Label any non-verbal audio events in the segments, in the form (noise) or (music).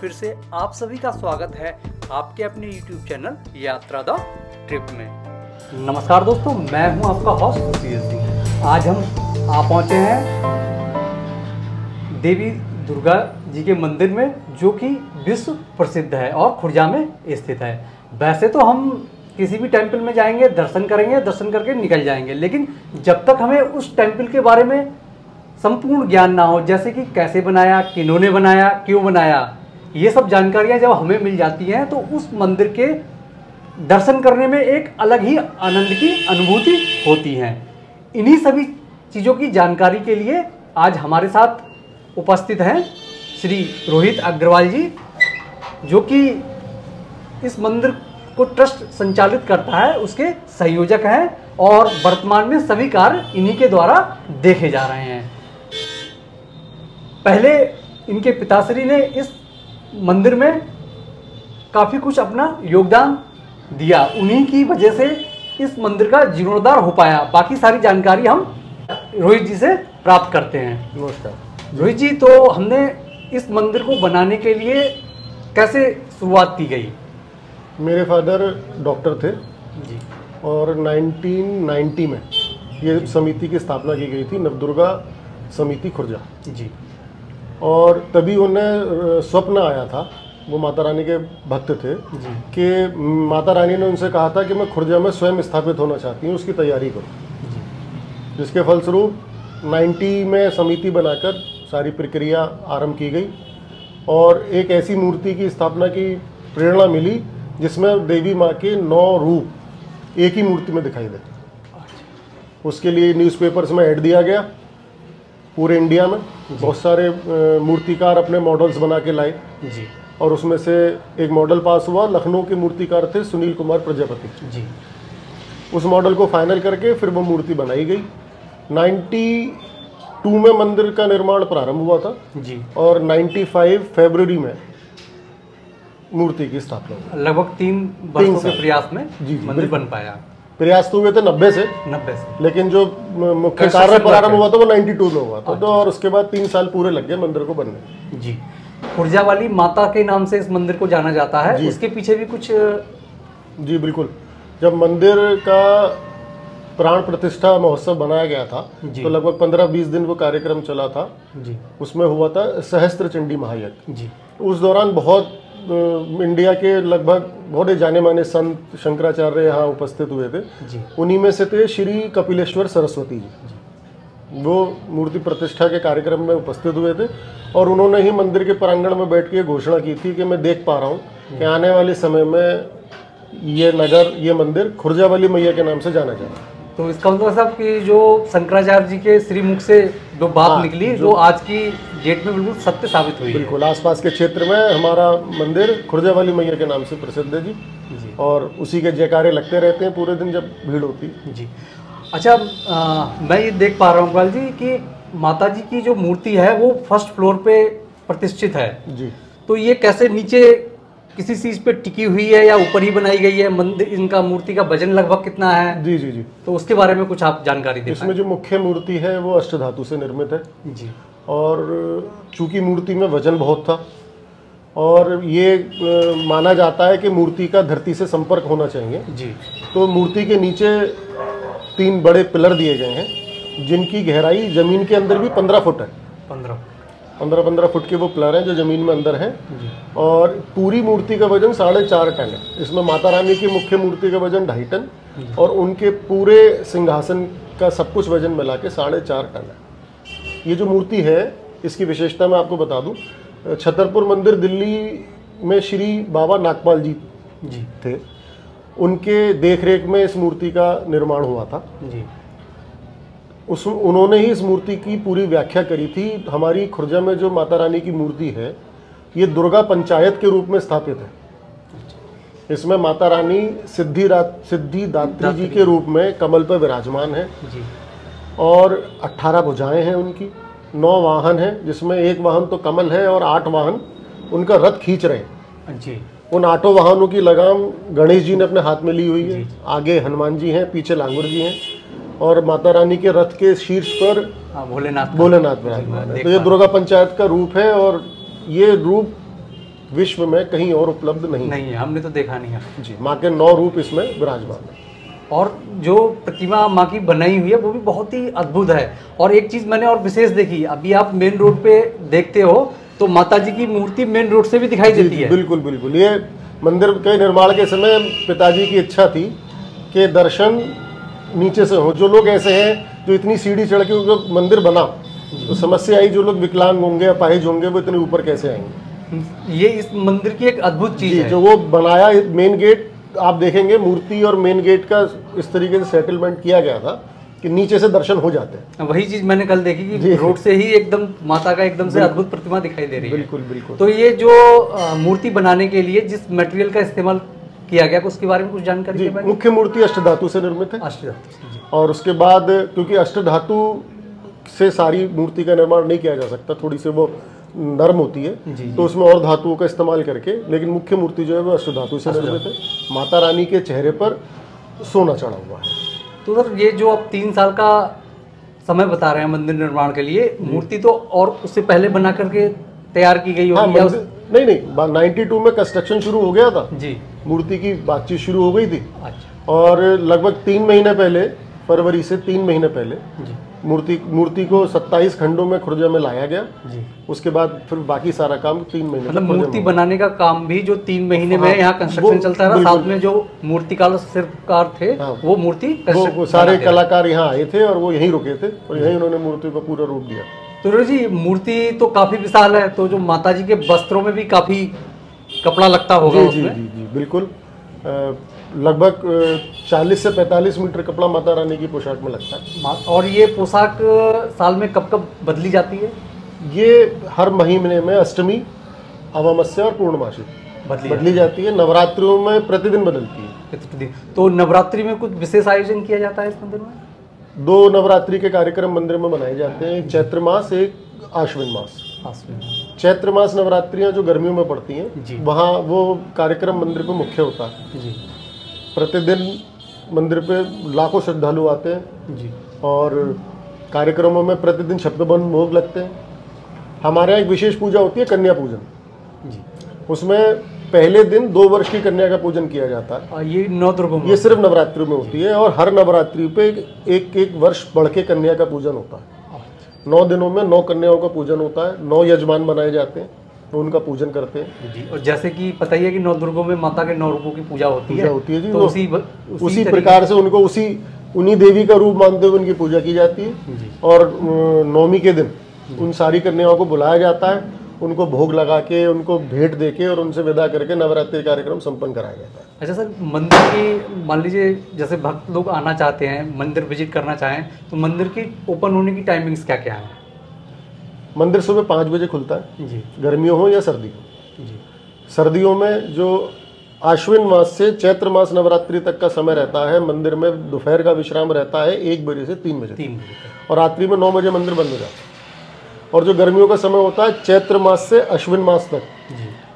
फिर से आप सभी का स्वागत है आपके अपने YouTube channel Yatra the trip में। नमस्कार दोस्तों, मैं हूँ आपका हॉस्ट सुशील सिंह। आज हम आ पहुँचे हैं देवी दुर्गा जी के मंदिर में, जो कि विश्व प्रसिद्ध है और खुर्जा में स्थित है। वैसे तो हम किसी भी टेंपल में जाएँगे, दर्शन करेंगे, दर्शन करके निकल जाएँगे, लेकिन जब तक हमें उस टेंपल के बारे में संपूर्ण ज्ञान ना हो, जैसे कि कैसे बनाया, किन्होंने बनाया, क्यों बनाया ये सब जानकारियाँ जब हमें मिल जाती हैं तो उस मंदिर के दर्शन करने में एक अलग ही आनंद की अनुभूति होती है। इन्हीं सभी चीज़ों की जानकारी के लिए आज हमारे साथ उपस्थित हैं श्री रोहित अग्रवाल जी, जो कि इस मंदिर को ट्रस्ट संचालित करता है, उसके संयोजक हैं और वर्तमान में सभी कार्य इन्हीं के द्वारा देखे जा रहे हैं। पहले इनके पिताश्री ने इस मंदिर में काफ़ी कुछ अपना योगदान दिया। उन्हीं की वजह से इस मंदिर का जीर्णोद्धार हो पाया। बाकी सारी जानकारी हम रोहित जी से प्राप्त करते हैं। नमस्कार। रोहित जी तो हमने इस मंदिर को बनाने के लिए कैसे शुरुआत की गई? मेरे फादर डॉक्टर थे जी। और 1990 में ये समिति की स्थापना की गई थी। नवदुर्गा समिति खुर्जा। जी। और तभी उन्हें स्वप्न आया था वो माता रानी के भक्त थे जी। कि माता रानी ने उनसे कहा था कि मैं खुर्जा में स्वयं स्थापित होना चाहती हूँ उसकी तैयारी करो। जिसके फलस्वरूप 90 में समिति बनाकर सारी प्रक्रिया आरंभ की गई और एक ऐसी मूर्ति की स्थापना की प्रेरणा मिली जिसमें देवी माँ के नौ रूप एक ही मूर्ति में दिखाई देते। उसके लिए न्यूज़पेपर्स में ऐड दिया गया पूरे इंडिया में बहुत सारे मूर्तिकार अपने मॉडल्स बना के लाए। जी। और उसमें से एक मॉडल पास हुआ लखनऊ के मूर्तिकार थे सुनील कुमार प्रजापति। जी। उस मॉडल को फाइनल करके फिर वो मूर्ति बनाई गई। 92 में मंदिर का निर्माण प्रारंभ हुआ था। जी। और 95 फरवरी में मूर्ति की स्थापना लगभग तीन वर्षों के प्रयास में जी, जी, मंदिर बन पाया। प्रयास तो हुए थे 90 से। नब्बे से। लेकिन जो मुख्य कार्य प्रारंभ हुआ था वो 92 में हुआ था। तो और उसके बाद तीन साल पूरे लग गए मंदिर को बनने। जी। खुर्जा वाली माता के नाम से इस मंदिर को जाना जाता है। जी। उसके पीछे भी कुछ जी बिल्कुल। जब मंदिर का प्राण प्रतिष्ठा महोत्सव बनाया गया था तो लगभग 15-20 दिन वो कार्यक्रम चला था। जी। उसमें हुआ था सहस्त्र चंडी महायज्ञ। जी। उस दौरान बहुत इंडिया के लगभग बहुत जाने माने संत शंकराचार्य यहाँ उपस्थित हुए थे। उन्हीं में से थे श्री कपिलेश्वर सरस्वती जी। वो मूर्ति प्रतिष्ठा के कार्यक्रम में उपस्थित हुए थे और उन्होंने ही मंदिर के प्रांगण में बैठ के घोषणा की थी कि मैं देख पा रहा हूँ कि आने वाले समय में ये नगर ये मंदिर खुर्जा वाली मैया के नाम से जाना जाएगा तो इसका मतलब साहब कि जो शंकराचार्य जी के श्रीमुख से जो बात हाँ, निकली जो आज की डेट में बिल्कुल सत्य साबित हुई बिल्कुल आसपास के क्षेत्र में हमारा मंदिर खुर्जा वाली मैया के नाम से प्रसिद्ध है जी। जी। और उसी के जयकारे लगते रहते हैं पूरे दिन जब भीड़ होती है। जी। अच्छा अ, मैं ये देख पा रहा हूँ गोपाल जी कि माता जी की जो मूर्ति है वो फ़र्स्ट फ्लोर पे प्रतिष्ठित है। जी। तो ये कैसे नीचे किसी चीज़ पे टिकी हुई है या ऊपर ही बनाई गई है मंदिर इनका मूर्ति का वज़न लगभग कितना है? जी जी जी। तो उसके बारे में कुछ आप जानकारी दे इसमें जो मुख्य मूर्ति है वो अष्टधातु से निर्मित है। जी। और चूँकि मूर्ति में वज़न बहुत था और ये माना जाता है कि मूर्ति का धरती से संपर्क होना चाहिए। जी। तो मूर्ति के नीचे तीन बड़े पिलर दिए गए हैं जिनकी गहराई ज़मीन के अंदर भी पंद्रह फुट है। पंद्रह पंद्रह पंद्रह फुट के वो पिलर हैं जो ज़मीन में अंदर हैं। और पूरी मूर्ति का वज़न साढ़े चार टन है। इसमें माता रानी की मुख्य मूर्ति का वज़न ढाई टन और उनके पूरे सिंहासन का सब कुछ वज़न मिला के साढ़े चार टन है। ये जो मूर्ति है इसकी विशेषता मैं आपको बता दूँ छतरपुर मंदिर दिल्ली में श्री बाबा नागपाल जी जी। थे। उनके देखरेख में इस मूर्ति का निर्माण हुआ था। जी। उस उन्होंने ही इस मूर्ति की पूरी व्याख्या करी थी। हमारी खुर्जा में जो माता रानी की मूर्ति है ये दुर्गा पंचायत के रूप में स्थापित है। इसमें माता रानी सिद्धि सिद्धि दात्री जी के रूप में कमल पर विराजमान है। जी। और 18 भुजाएँ हैं उनकी नौ वाहन हैं जिसमें एक वाहन तो कमल है और आठ वाहन उनका रथ खींच रहे हैं। जी। उन आठों वाहनों की लगाम गणेश जी ने अपने हाथ में ली हुई है। आगे हनुमान जी हैं पीछे लांगुर जी हैं। और माता रानी के रथ के शीर्ष पर हाँ भोलेनाथ भोलेनाथ विराजमान है तो ये दुर्गा पंचायत का रूप है और ये रूप विश्व में कहीं और उपलब्ध नहीं नहीं है हमने तो देखा नहीं है। जी। माँ के नौ रूप इसमें विराजमान है। और जो प्रतिमा माँ की बनाई हुई है वो भी बहुत ही अद्भुत है। और एक चीज़ मैंने और विशेष देखी अभी आप मेन रोड पे देखते हो तो माता जी की मूर्ति मेन रोड से भी दिखाई देती है। बिल्कुल बिल्कुल। ये मंदिर के निर्माण के समय पिताजी की इच्छा थी कि दर्शन नीचे से हो। जो लोग ऐसे हैं जो इतनी सीढ़ी चढ़ के जो मंदिर बना तो समस्या आई जो लोग विकलांग होंगे अपाहिज होंगे वो इतने ऊपर कैसे आएँगे? ये इस मंदिर की एक अद्भुत चीज़ है। जो वो बनाया मेन गेट आप देखेंगे मूर्ति और मेन गेट का इस तरीके से सेटलमेंट किया गया था कि नीचे से दर्शन हो जाते हैं। वही चीज़ मैंने कल देखी कि रोड से ही एकदम माता का एकदम से अद्भुत प्रतिमा दिखाई दे रही है। बिल्कुल बिल्कुल। तो ये जो मूर्ति बनाने के लिए जिस मटेरियल का इस्तेमाल किया गया उसके बारे में कुछ जानकारी जी मुख्य मूर्ति अष्टधातु से निर्मित है। अष्टधातु जी और उसके बाद क्योंकि अष्टधातु से सारी मूर्ति का निर्माण नहीं किया जा सकता थोड़ी सी वो नरम होती है जी, तो उसमें और धातुओं का इस्तेमाल करके लेकिन मुख्य मूर्ति जो है वो अष्टधातु से निर्मित है। माता रानी के चेहरे पर सोना चढ़ा हुआ है। तो सर ये जो आप तीन साल का समय बता रहे हैं मंदिर निर्माण के लिए मूर्ति तो और उससे पहले बना करके तैयार की गई हाँ होगी या मंदिर नहीं नहीं नाइन्टी टू में कंस्ट्रक्शन शुरू हो गया था। जी। मूर्ति की बातचीत शुरू हो गई थी। अच्छा। और लगभग तीन महीने पहले फरवरी से तीन महीने पहले मूर्ति मूर्ति को 27 खंडों में खुर्जा में लाया गया। जी। उसके बाद फिर बाकी सारा काम तीन महीने मतलब मूर्ति बनाने का काम भी जो तीन महीने में हाँ, यहाँ कंस्ट्रक्शन चलता रहा। साथ में जो मूर्तिकार शिल्पकार थे हाँ। वो मूर्ति वो, वो सारे कलाकार यहाँ आए थे और वो यहीं रुके थे और यहीं उन्होंने मूर्ति को पूरा रूप दिया। तो जी मूर्ति तो काफ़ी विशाल है तो जो माता जी के वस्त्रों में भी काफ़ी कपड़ा लगता होगा जी जी जी जी बिल्कुल। लगभग चालीस से पैंतालीस मीटर कपड़ा माता रानी की पोशाक में लगता है। और ये पोशाक साल में कब कब बदली जाती है? ये हर महीने में अष्टमी अमावस्या और पूर्णमासी बदली बदली जाती है। नवरात्रियों में प्रतिदिन बदलती है। तो नवरात्रि में कुछ विशेष आयोजन किया जाता है इस मंदिर में? दो नवरात्रि के कार्यक्रम मंदिर में मनाए जाते हैं। चैत्र मास एक आश्विन मास। पास में। चैत्र मास नवरात्रियाँ जो गर्मियों में पड़ती। हैं वहाँ वो कार्यक्रम मंदिर पे मुख्य होता है। जी। प्रतिदिन मंदिर पे लाखों श्रद्धालु आते हैं। जी। और कार्यक्रमों में प्रतिदिन शब्दबंद भोग लगते हैं। हमारे यहाँ एक विशेष पूजा होती है कन्या पूजन। जी। उसमें पहले दिन दो वर्ष की कन्या का पूजन किया जाता है। और ये नौ दुर्गों में ये सिर्फ़ नवरात्रि में होती है और हर नवरात्रि पे एक एक वर्ष बढ़ के कन्या का पूजन होता है। नौ दिनों में नौ कन्याओं का पूजन होता है नौ यजमान बनाए जाते हैं तो उनका पूजन करते हैं। जी और जैसे कि पता ही है कि नौ दुर्गों में माता के नौ रूपों की पूजा होती पूजा है होती है जी तो उसी उसी उसी, प्रकार से उनको उसी उन्हीं देवी का रूप मानते हुए उनकी पूजा की जाती है। और नौमी के दिन उन सारी कन्याओं को बुलाया जाता है उनको भोग लगा के उनको भेंट दे के और उनसे विदा करके नवरात्रि कार्यक्रम संपन्न कराया जाता है अच्छा सर मंदिर की मान लीजिए जैसे भक्त लोग आना चाहते हैं मंदिर विज़िट करना चाहें तो मंदिर की ओपन होने की टाइमिंग्स क्या क्या है? मंदिर सुबह पाँच बजे खुलता है। जी। गर्मियों हो या सर्दी हो। जी। सर्दियों में जो आश्विन मास से चैत्र मास नवरात्रि तक का समय रहता है मंदिर में दोपहर का विश्राम रहता है एक बजे से तीन बजे तीन बजे और रात्रि में नौ बजे मंदिर बंद हो जाता है। और जो गर्मियों का समय होता है चैत्र मास से अश्विन मास तक।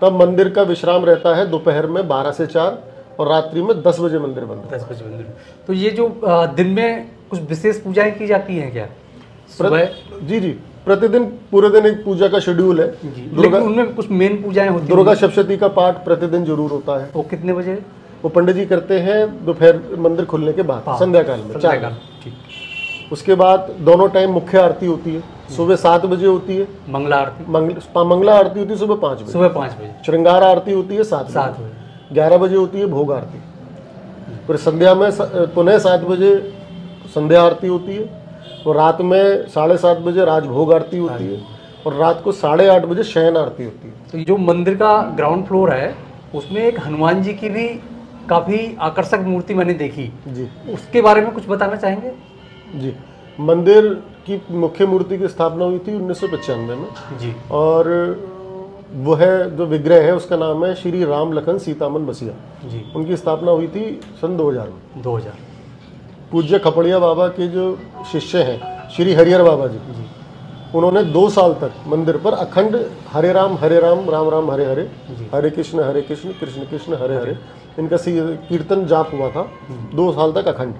तब मंदिर का विश्राम रहता है दोपहर में बारह से चार और रात्रि में दस बजे मंदिर बंद दस बजे मंदिर तो ये जो दिन में कुछ विशेष पूजाएँ की जाती हैं क्या? सुबह जी जी। प्रतिदिन पूरे दिन एक पूजा का शेड्यूल है। दुर्गा लेकिन उनमें कुछ मेन पूजाएँ होती दुर्गा सप्तशती का पाठ प्रतिदिन ज़रूर होता है। वो कितने बजे? वो पंडित जी करते हैं दोपहर मंदिर खुलने के बाद हाँ, संध्या काल में चार संध्या काल, बजे। ठीक उसके बाद दोनों टाइम मुख्य आरती होती है सुबह सात बजे होती है। मंगला आरती। मंगल मंगला आरती होती है सुबह पाँच बजे। सुबह पाँच बजे। श्रृंगार आरती होती है सात सात बजे। ग्यारह बजे होती है भोग आरती। फिर संध्या में पुनः सात बजे संध्या आरती होती है और रात में साढ़े सात बजे राजभोग आरती होती है और रात को साढ़े आठ बजे शयन आरती होती है। तो जो मंदिर का ग्राउंड फ्लोर है उसमें एक हनुमान जी की भी काफ़ी आकर्षक मूर्ति मैंने देखी। जी। उसके बारे में कुछ बताना चाहेंगे? जी। मंदिर की मुख्य मूर्ति की स्थापना हुई थी उन्नीस में। जी। और वो है जो विग्रह है उसका नाम है श्री राम लखन सीतामन बसिया। जी। उनकी स्थापना हुई थी सन 2000 में। दो हज़ार। पूज्य खपड़िया बाबा के जो शिष्य हैं श्री हरिहर बाबा जी जी। उन्होंने दो साल तक मंदिर पर अखंड हरे राम हरे राम राम राम हरे हरे। हरे कृष्ण हरे कृष्ण कृष्ण कृष्ण हरे हरे इनका कीर्तन जाप हुआ था दो साल तक अखंड।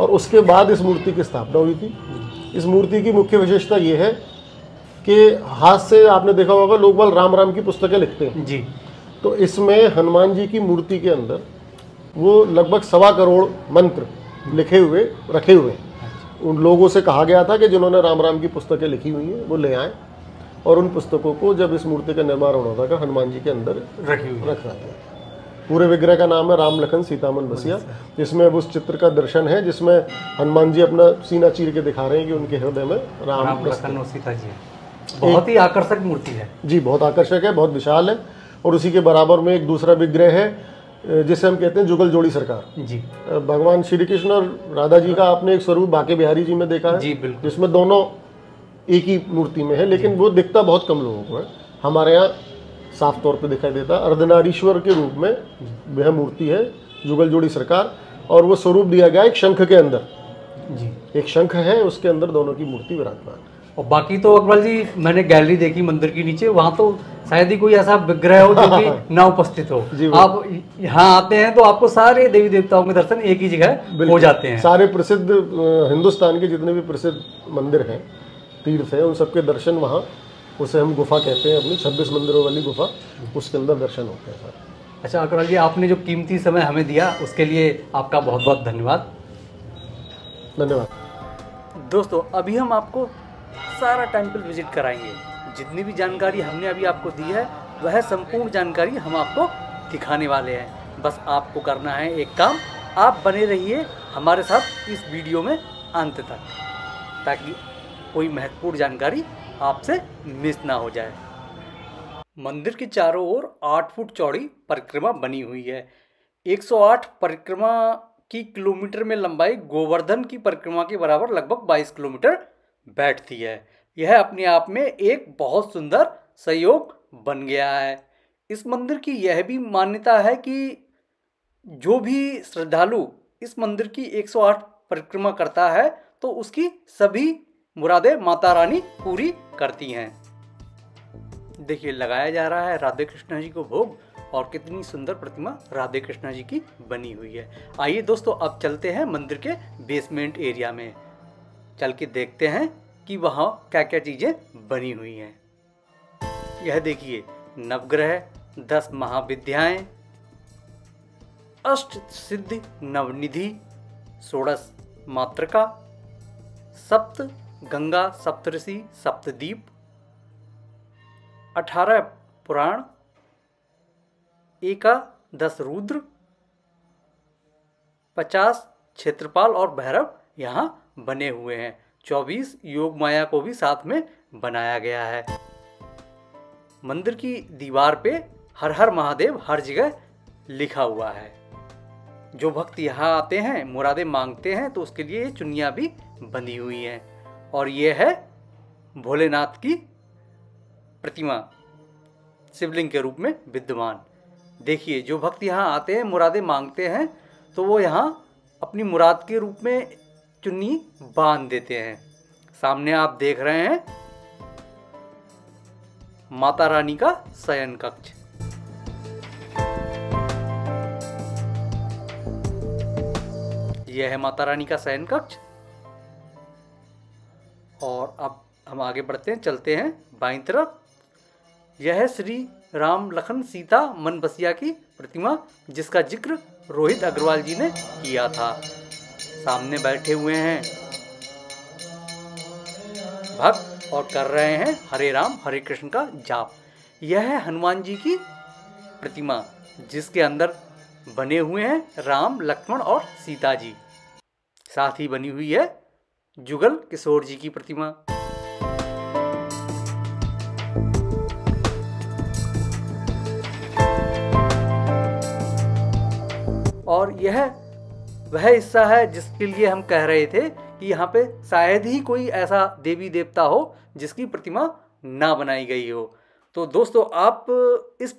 और उसके बाद इस मूर्ति की स्थापना हुई थी। इस मूर्ति की मुख्य विशेषता ये है कि हाथ से आपने देखा होगा लोग बाल राम राम की पुस्तकें लिखते हैं। जी। तो इसमें हनुमान जी की मूर्ति के अंदर वो लगभग सवा करोड़ मंत्र लिखे हुए रखे हुए उन लोगों से कहा गया था कि जिन्होंने राम राम की पुस्तकें लिखी हुई हैं वो ले आए और उन पुस्तकों को जब इस मूर्ति का निर्माण होना था हनुमान जी के अंदर रखी हुई। रखा गया पूरे विग्रह का नाम है राम लखन सीतामन बसिया। जिसमें उस चित्र का दर्शन है जिसमें हनुमान जी अपना सीना चीर के दिखा रहे हैं कि उनके हृदय में राम राम लखन और सीता जी बहुत ही आकर्षक मूर्ति है। जी बहुत आकर्षक है बहुत विशाल है और उसी के बराबर में एक दूसरा विग्रह है जिसे हम कहते हैं जुगल जोड़ी सरकार। जी। भगवान श्री कृष्ण और राधा जी का आपने एक स्वरूप बाके बिहारी जी में देखा है जी बिल्कुल। जिसमें दोनों एक ही मूर्ति में है लेकिन वो दिखता बहुत कम लोगों को है। हमारे यहाँ साफ़ तौर पे दिखाई देता है। अर्धनारीश्वर के रूप में वह मूर्ति है जुगल जोड़ी सरकार और वो स्वरूप दिया गया एक शंख के अंदर। जी। एक शंख है उसके अंदर दोनों की मूर्ति विराजमान है। और बाकी तो अकबर जी मैंने गैलरी देखी मंदिर के नीचे वहाँ तो शायद ही कोई ऐसा विग्रह हो जो कि (laughs) ना उपस्थित हो। जी, आप यहाँ आते हैं तो आपको सारे देवी देवताओं के दर्शन एक ही जगह हो जाते हैं। सारे प्रसिद्ध हिंदुस्तान के जितने भी प्रसिद्ध मंदिर हैं तीर्थ हैं उन सबके दर्शन वहाँ उसे हम गुफा कहते हैं अपनी छब्बीस मंदिरों वाली गुफा उसके अंदर दर्शन होते हैं सारे। अच्छा अकबर जी आपने जो कीमती समय हमें दिया उसके लिए आपका बहुत बहुत धन्यवाद। धन्यवाद। दोस्तों अभी हम आपको सारा टेंपल विज़िट कराएँगे। जितनी भी जानकारी हमने अभी आपको दी है वह संपूर्ण जानकारी हम आपको दिखाने वाले हैं। बस आपको करना है एक काम आप बने रहिए हमारे साथ इस वीडियो में अंत तक ताकि कोई महत्वपूर्ण जानकारी आपसे मिस ना हो जाए। मंदिर के चारों ओर आठ फुट चौड़ी परिक्रमा बनी हुई है। 108 परिक्रमा की किलोमीटर में लंबाई गोवर्धन की परिक्रमा के बराबर लगभग 22 किलोमीटर बैठती है। यह अपने आप में एक बहुत सुंदर सहयोग बन गया है। इस मंदिर की यह भी मान्यता है कि जो भी श्रद्धालु इस मंदिर की 108 परिक्रमा करता है तो उसकी सभी मुरादें माता रानी पूरी करती हैं। देखिए, लगाया जा रहा है राधे कृष्णा जी को भोग और कितनी सुंदर प्रतिमा राधे कृष्णा जी की बनी हुई है। आइए दोस्तों, अब चलते हैं मंदिर के बेसमेंट एरिया में। चल के देखते हैं कि वहाँ क्या क्या चीज़ें बनी हुई हैं। यह देखिए, नवग्रह, दस महाविद्याएँ, अष्ट सिद्धि नवनिधि षोड़श मातृका, सप्त गंगा सप्तऋषि सप्तदीप। अठारह पुराण। एकादश रुद्र। पचास क्षेत्रपाल और भैरव यहाँ बने हुए हैं। चौबीस योग माया को भी साथ में बनाया गया है। मंदिर की दीवार पे हर हर महादेव हर जगह लिखा हुआ है। जो भक्त यहाँ आते हैं, मुरादे मांगते हैं तो उसके लिए ये चुनिया भी बंधी हुई हैं। और ये है भोलेनाथ की प्रतिमा, शिवलिंग के रूप में विद्यमान। देखिए, जो भक्त यहाँ आते हैं, मुरादें मांगते हैं तो वो यहाँ अपनी मुराद के रूप में चुन्नी बाँध देते हैं। सामने आप देख रहे हैं माता रानी का शयन कक्ष। यह है माता रानी का शयन कक्ष। और अब हम आगे बढ़ते हैं, चलते हैं बाई तरफ़। यह है श्री राम लखन सीता मन बसिया की प्रतिमा, जिसका ज़िक्र रोहित अग्रवाल जी ने किया था। सामने बैठे हुए हैं। भक्त और कर रहे हैं हरे राम, हरे कृष्ण का जाप। यह है हनुमान जी की प्रतिमा, जिसके अंदर बने हुए हैं राम, लक्ष्मण और सीता जी। साथ ही बनी हुई है जुगल किशोर जी की प्रतिमा। और यह वह हिस्सा है जिसके लिए हम कह रहे थे कि यहाँ पे शायद ही कोई ऐसा देवी देवता हो जिसकी प्रतिमा ना बनाई गई हो। तो दोस्तों, आप इस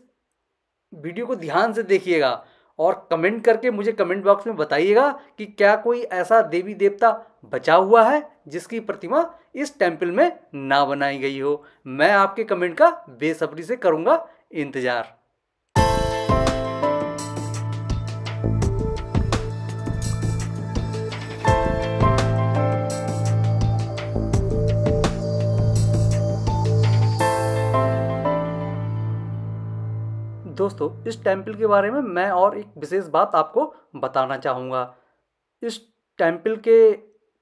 वीडियो को ध्यान से देखिएगा। और कमेंट करके मुझे कमेंट बॉक्स में बताइएगा कि क्या कोई ऐसा देवी देवता बचा हुआ है जिसकी प्रतिमा इस टेंपल में ना बनाई गई हो। मैं आपके कमेंट का बेसब्री से करूँगा इंतज़ार। दोस्तों, इस टेंपल के बारे में मैं और एक विशेष बात आपको बताना चाहूँगा। इस टेंपल के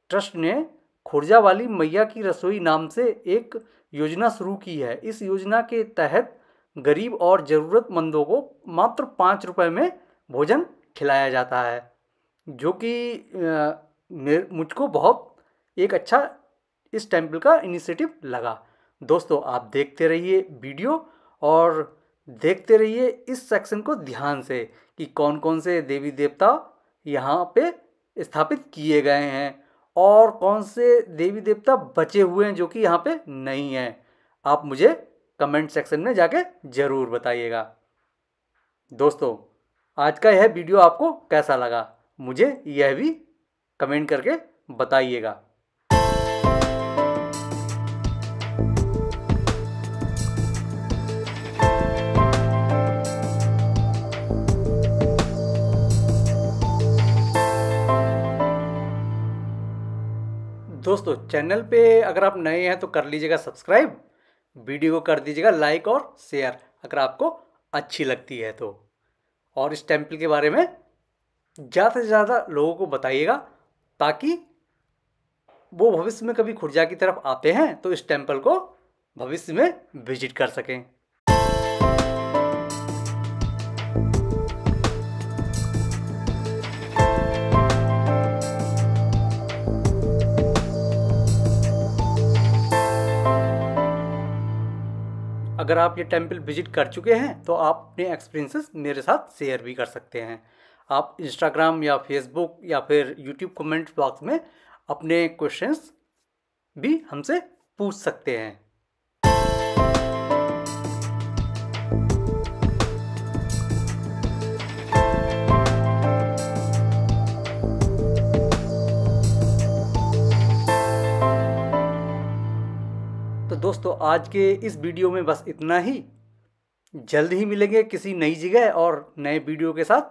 ट्रस्ट ने खुर्जा वाली मैया की रसोई नाम से एक योजना शुरू की है। इस योजना के तहत गरीब और ज़रूरतमंदों को मात्र पाँच रुपये में भोजन खिलाया जाता है, जो कि मुझको बहुत एक अच्छा इस टेंपल का इनिशिएटिव लगा। दोस्तों, आप देखते रहिए वीडियो और देखते रहिए इस सेक्शन को ध्यान से कि कौन कौन से देवी देवता यहाँ पे स्थापित किए गए हैं और कौन से देवी देवता बचे हुए हैं जो कि यहाँ पे नहीं हैं। आप मुझे कमेंट सेक्शन में जाके ज़रूर बताइएगा। दोस्तों, आज का यह वीडियो आपको कैसा लगा? मुझे यह भी कमेंट करके बताइएगा। दोस्तों, चैनल पे अगर आप नए हैं तो कर लीजिएगा सब्सक्राइब, वीडियो को कर दीजिएगा लाइक और शेयर अगर आपको अच्छी लगती है तो। और इस टेंपल के बारे में ज़्यादा से ज़्यादा लोगों को बताइएगा ताकि वो भविष्य में कभी खुर्जा की तरफ़ आते हैं तो इस टेंपल को भविष्य में विज़िट कर सकें। अगर आप ये टेंपल विज़िट कर चुके हैं तो आप अपने एक्सपीरियंसेस मेरे साथ शेयर भी कर सकते हैं। आप इंस्टाग्राम या फेसबुक या फिर यूट्यूब कमेंट बॉक्स में अपने क्वेश्चंस भी हमसे पूछ सकते हैं। दोस्तों, आज के इस वीडियो में बस इतना ही। जल्द ही मिलेंगे किसी नई जगह और नए वीडियो के साथ।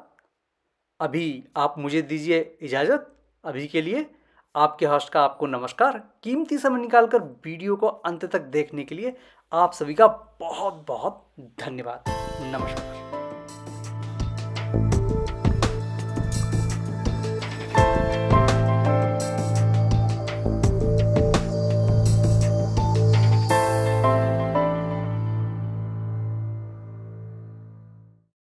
अभी आप मुझे दीजिए इजाज़त। अभी के लिए आपके हॉस्ट का आपको नमस्कार। कीमती समय निकालकर वीडियो को अंत तक देखने के लिए आप सभी का बहुत बहुत धन्यवाद। नमस्कार।